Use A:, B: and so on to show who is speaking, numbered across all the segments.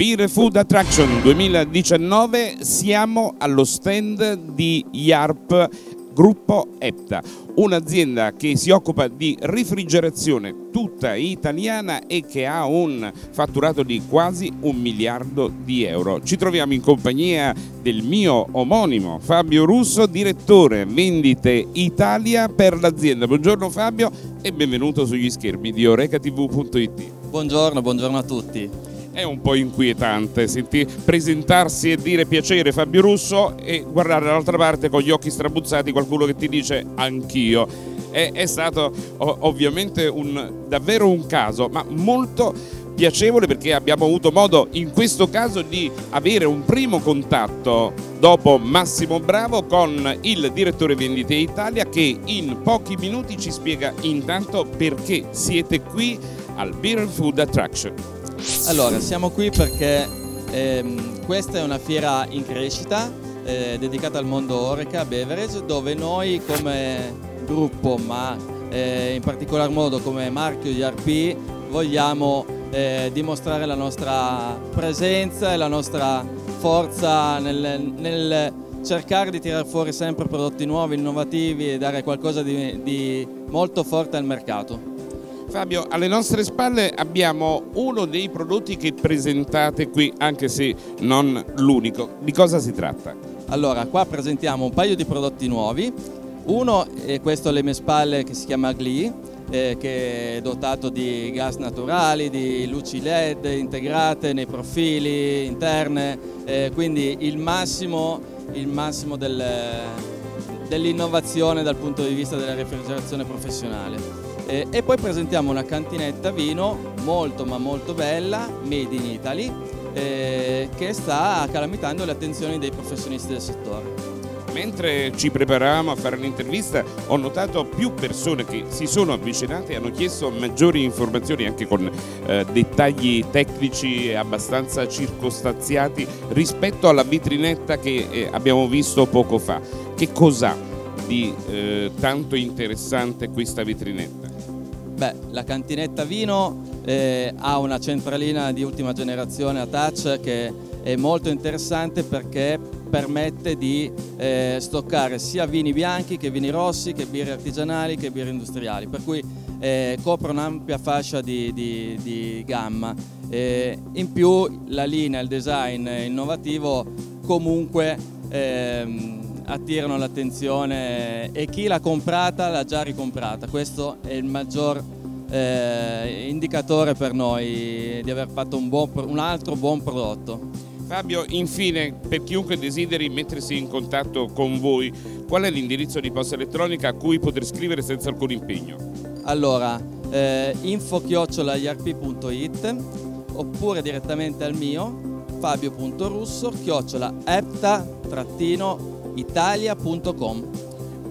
A: Beer Food Attraction 2019 siamo allo stand di YARP Gruppo EPTA, un'azienda che si occupa di rifrigerazione tutta italiana e che ha un fatturato di quasi un miliardo di euro. Ci troviamo in compagnia del mio omonimo Fabio Russo, direttore vendite Italia per l'azienda. Buongiorno Fabio e benvenuto sugli schermi di orecatv.it.
B: Buongiorno, buongiorno a tutti.
A: È un po' inquietante senti, presentarsi e dire piacere Fabio Russo e guardare dall'altra parte con gli occhi strabuzzati qualcuno che ti dice anch'io. È, è stato ovviamente un, davvero un caso, ma molto piacevole perché abbiamo avuto modo in questo caso di avere un primo contatto dopo Massimo Bravo con il direttore vendite Italia che in pochi minuti ci spiega intanto perché siete qui al Beer Food Attraction.
B: Allora, siamo qui perché ehm, questa è una fiera in crescita eh, dedicata al mondo Oreca Beverage dove noi come gruppo, ma eh, in particolar modo come marchio di RP, vogliamo eh, dimostrare la nostra presenza e la nostra forza nel, nel cercare di tirare fuori sempre prodotti nuovi, innovativi e dare qualcosa di, di molto forte al mercato.
A: Fabio, alle nostre spalle abbiamo uno dei prodotti che presentate qui, anche se non l'unico. Di cosa si tratta?
B: Allora, qua presentiamo un paio di prodotti nuovi. Uno è questo alle mie spalle che si chiama Glee, eh, che è dotato di gas naturali, di luci LED integrate nei profili interne, eh, quindi il massimo, massimo del, dell'innovazione dal punto di vista della refrigerazione professionale. Eh, e poi presentiamo una cantinetta vino molto ma molto bella, made in Italy, eh, che sta calamitando le attenzioni dei professionisti del settore.
A: Mentre ci preparavamo a fare l'intervista ho notato più persone che si sono avvicinate e hanno chiesto maggiori informazioni anche con eh, dettagli tecnici abbastanza circostanziati rispetto alla vitrinetta che eh, abbiamo visto poco fa. Che cos'ha di eh, tanto interessante questa vitrinetta?
B: Beh, la cantinetta vino eh, ha una centralina di ultima generazione a touch che è molto interessante perché permette di eh, stoccare sia vini bianchi che vini rossi, che birre artigianali, che birre industriali, per cui eh, copre un'ampia fascia di, di, di gamma. in più la linea, il design innovativo comunque ehm, attirano l'attenzione e chi l'ha comprata l'ha già ricomprata, questo è il maggior eh, indicatore per noi di aver fatto un, buon, un altro buon prodotto.
A: Fabio, infine, per chiunque desideri mettersi in contatto con voi, qual è l'indirizzo di posta elettronica a cui poter scrivere senza alcun impegno?
B: Allora, eh, info-irp.it oppure direttamente al mio fabio.russo chiocciola epta-italia.com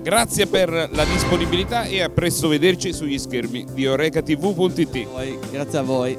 A: Grazie per la disponibilità e a presto vederci sugli schermi di orecatv.it.
B: Grazie a voi.